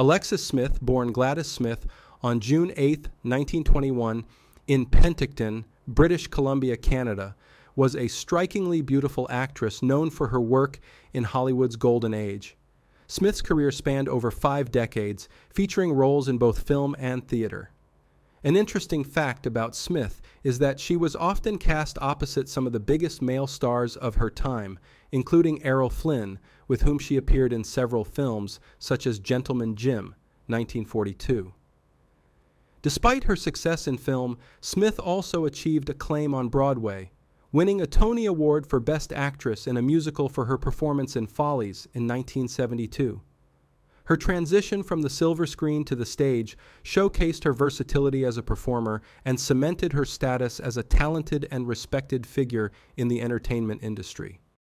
Alexis Smith, born Gladys Smith on June 8, 1921, in Penticton, British Columbia, Canada, was a strikingly beautiful actress known for her work in Hollywood's golden age. Smith's career spanned over five decades, featuring roles in both film and theater. An interesting fact about Smith is that she was often cast opposite some of the biggest male stars of her time, including Errol Flynn, with whom she appeared in several films, such as Gentleman Jim, 1942. Despite her success in film, Smith also achieved acclaim on Broadway, winning a Tony Award for Best Actress in a musical for her performance in Follies in 1972. Her transition from the silver screen to the stage showcased her versatility as a performer and cemented her status as a talented and respected figure in the entertainment industry.